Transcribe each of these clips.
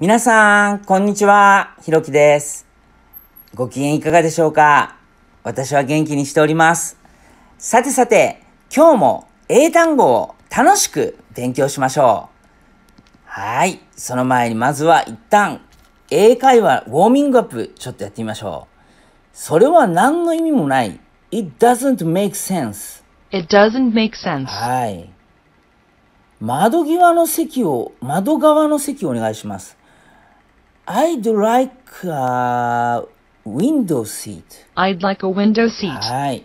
皆さん、こんにちは。ひろきです。ご機嫌いかがでしょうか？私は元気にしております。さてさて、今日も英単語を楽しく勉強しましょう。はい。その前にまずは一旦、英会話ウォーミングアップちょっとやってみましょう。それは何の意味もない。It doesn't make sense. It doesn't make sense. はい。窓際の席を、窓側の席をお願いします。I'd like a window seat. I'd like a window seat. はい。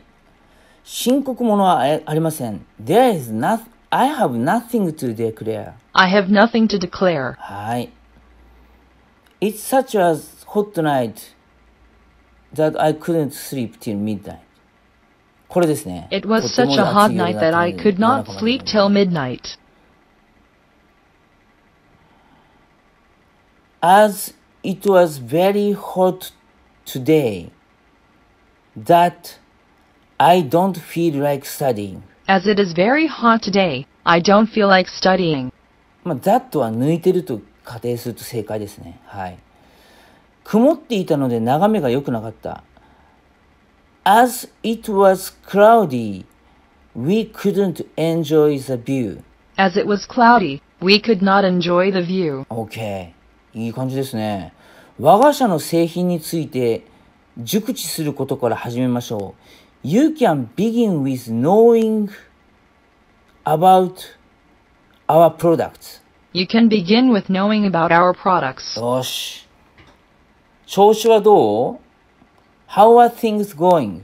申告物はあありません。There is not, I have nothing to declare. I have nothing to declare. はい。It's such a hot night that I couldn't sleep till midnight. これですね。 It was とても such a hot 暑い夜 night だっ that た I ので could 夜 not 中まで sleep till midnight. As it was very hot today, that I don't feel like studying. As it is very hot today, I don't feel like studying. まあ、that は抜いてると仮定すると正解ですね。はい。曇っていたので眺めが良くなかった。As it was cloudy, we couldn't enjoy the view. As it was cloudy, we could not enjoy the view. OK。 いい感じですね。我が社の製品について熟知することから始めましょう。You can begin with knowing about our products. You can begin with knowing about our products. よし。調子はどう ?How are things going?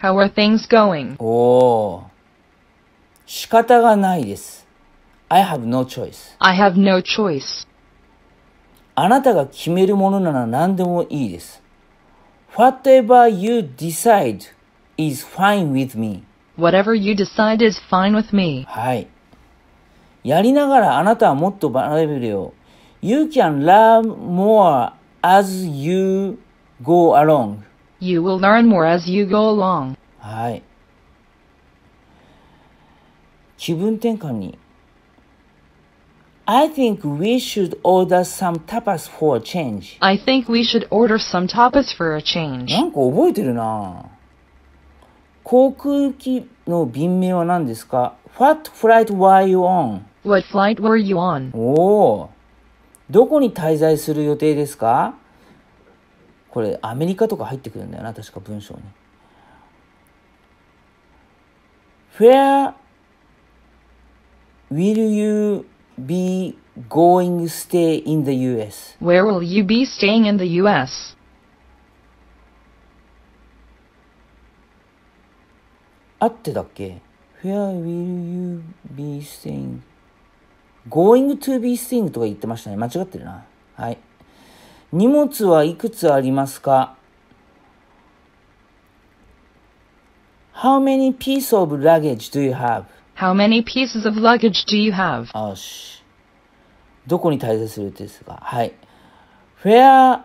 How are things going? おー。仕方がないです。I have no choice. I have no choice. あなたが決めるものなら何でもいいです。Whatever you decide is fine with me. Whatever you decide is fine with me. はい。やりながらあなたはもっと学べるよ。You can learn more as you go along. You will learn more as you go along. はい。気分転換に。I think we should order some tapas for a change. I think we should order some tapas for a change. なんか覚えてるな航空機の便名は何ですか ?What flight were you on? What flight were you on? おお。どこに滞在する予定ですかこれアメリカとか入ってくるんだよな、確か文章に。Where will you be going stay in the US? Where will you be staying in the U.S.? あってだっけ ?Where will you be staying? going to be staying とか言ってましたね。間違ってるな。はい。荷物はいくつありますか ?How many pieces of luggage do you have? How many pieces of luggage do you have? よし。どこに滞在するですかはい。Where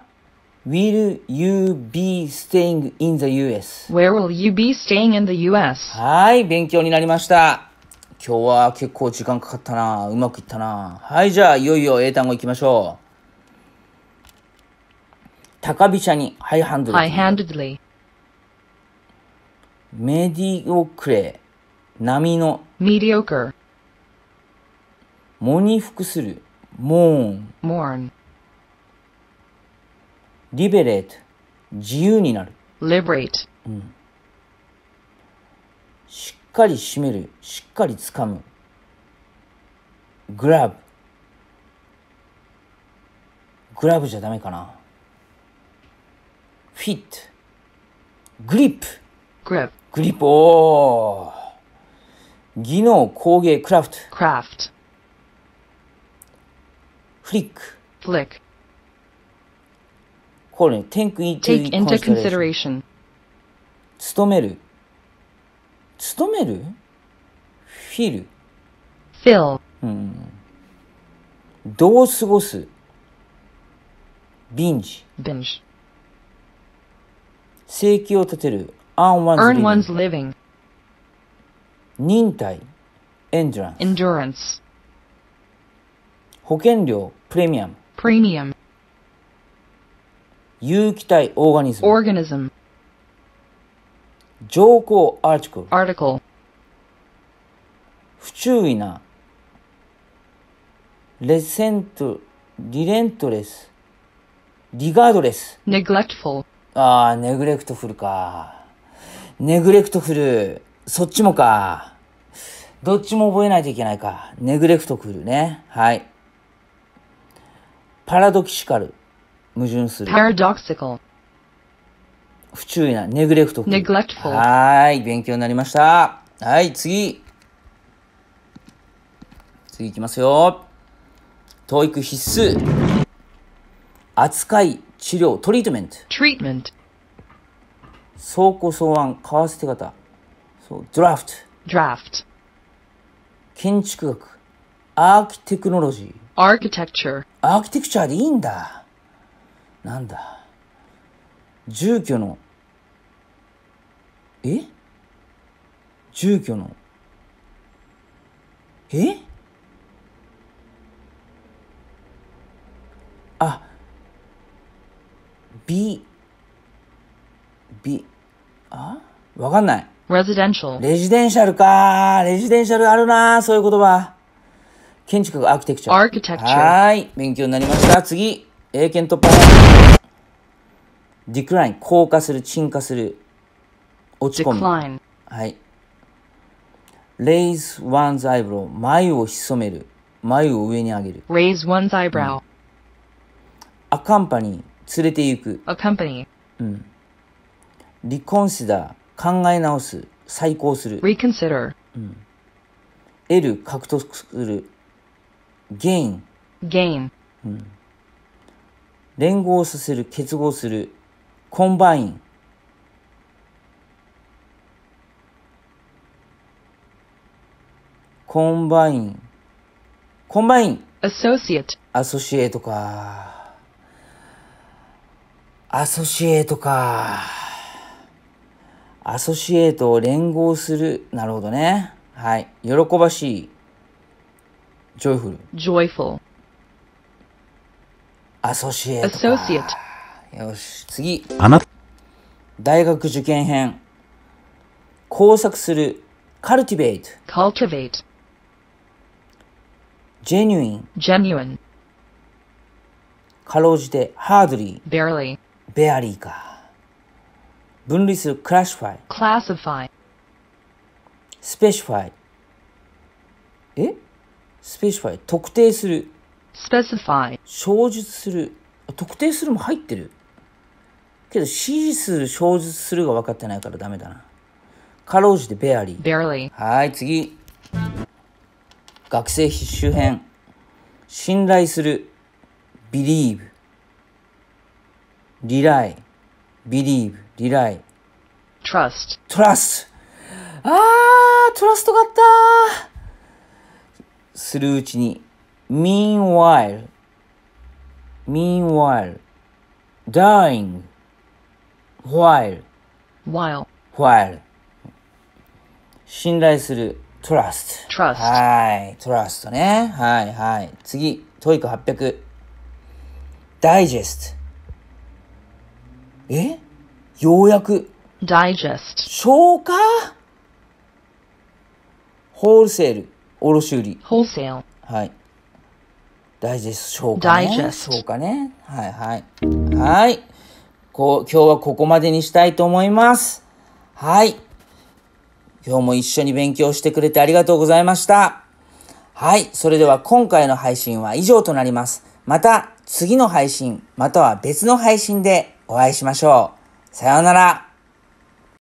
will you be staying in the US? Where will you be staying in the U.S.? はい、勉強になりました。今日は結構時間かかったな。うまくいったな。はい、じゃあ、いよいよ英単語いきましょう。高飛車に、ハイハンドル。High-handedly. メディオクレ、波の、Mediocre. 藻に服する、モーン、Mourn. リベレート、自由になる。Liberate. しっかり締める、しっかり掴む。グラブ。グラブじゃダメかな。フィット。グリップ。Grip. グリップ、おー。技能工芸クラフト。フ。リック。フリック。これね、天空一致。take。勤める。勤める？フィル。フィル。うん。どう過ごす？ビンジ。ビンジ。正規を立てる。earn one's. Earn living one's living. 忍耐。endurance。Endurance. 保険料。プレミアム。Premium. 有機体 organism。Organism. 条項 article。Article. 不注意な。レセント、 relentless。 regardless。Neglectful. あー、 neglectful か。 neglectful。そっちもか。どっちも覚えないといけないか。 neglectful ね。はい。paradoxical。矛盾する。不注意な。 neglectful。Neglectful. はーい。勉強になりました。はい、次。次いきますよ。教育必須。扱い、治療、 treatment。Treatment. 草稿草案、為替手形。そう、 draft。Draft. 建築学。アーキテクノロジー。Architecture. アーキテクチャーでいいんだ。なんだ。住居の。え？住居の。え？あ。B。B。あ？わかんない。Residential. レジデンシャルかレジデンシャルあるなそういう言葉。建築学、アーキテクチャ。Architecture はーい。勉強になりました。次。英検突破。ディクライン、降下する、沈下する。落ち込む。Decline. はい。raise one's eyebrow、眉を潜める。眉を上に上げる。Raise one's eyebrow. accompany、連れて行く。Accompany. reconsider、考え直す。再考する。Reconsider. 得る、獲得する。gain、Gain. 連合させる、結合する。コンバイン。コンバイン。combine。Associate. associate か。 associate か。 associate を連合する。なるほどね。はい。喜ばしい。 joyful。Joyful. associate.よし。次。あな大学受験編。耕作する。cultivate。Cultivate. genuine。Genuine. かろうじて。 hardly Barely. ー。 barely か。分類する。 classify。Classify. specify。え？ specify。特定する。Specify. 詳述する。あ特定するも入ってる。けど、指示する、小述するが分かってないからダメだな。かろうじてベアリー。Barely. はい、次。学生必修編。信頼する。believe。rely。believe。rely。Trust. trust。あー、トラストがあったするうちに。meanwhile。meanwhile。dying。while。While. while 信頼する trust Trust はい trust ねはいはい次 TOEIC800 digest え？ようやく Digest. 消化？ホールセール卸売 Wholesale. はい。ダイジェスト消化ね。Digest 消化ね。はいはい。はい。こう、今日はここまでにしたいと思います。はい。今日も一緒に勉強してくれてありがとうございました。はい。それでは今回の配信は以上となります。また次の配信、または別の配信でお会いしましょう。さようなら。